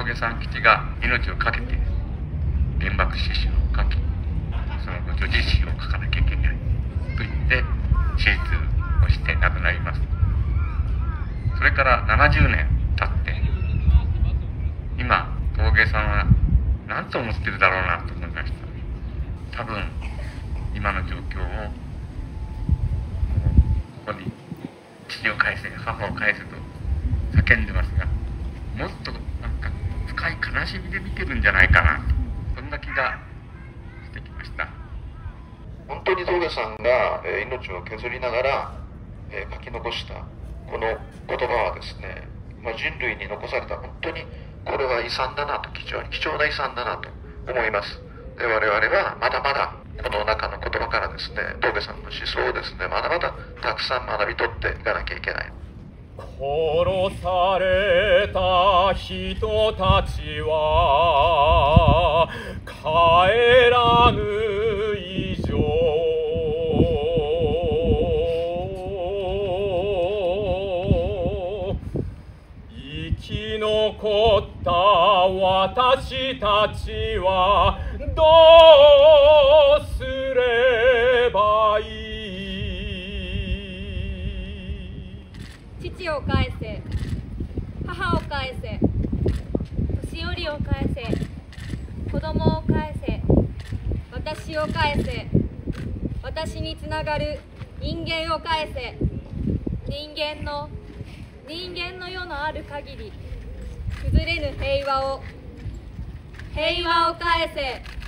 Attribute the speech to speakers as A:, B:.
A: 峠さん吉が命を懸けて原爆詩集を書きその後女児詩を書かなきゃいけないと言って手術をして亡くなります。それから70年経って今峠さんは何と思ってるだろうなと思いました。多分今の状況をここに父を返せ母を返せと叫んでますが悲しみで見てるんじゃないかな。そんな気がしてきました。
B: 本当に峠さんが、え命を削りながら、え書き残したこの言葉はですね、まあ、人類に残された本当にこれは遺産だなと貴重貴重な遺産だなと思います。で我々はまだまだこの中の言葉からですね峠さんの思想をですねまだまだたくさん学び取っていかなきゃいけない。
C: 殺され人たちは帰らぬ以上。生き残った私たちはどうすればいい？
D: 父を返せ。母を返せ。年寄りを返せ。子供を返せ。私を返せ。私につながる。人間を返せ。人間の人間の世のある限り崩れぬ平和を。平和を返せ。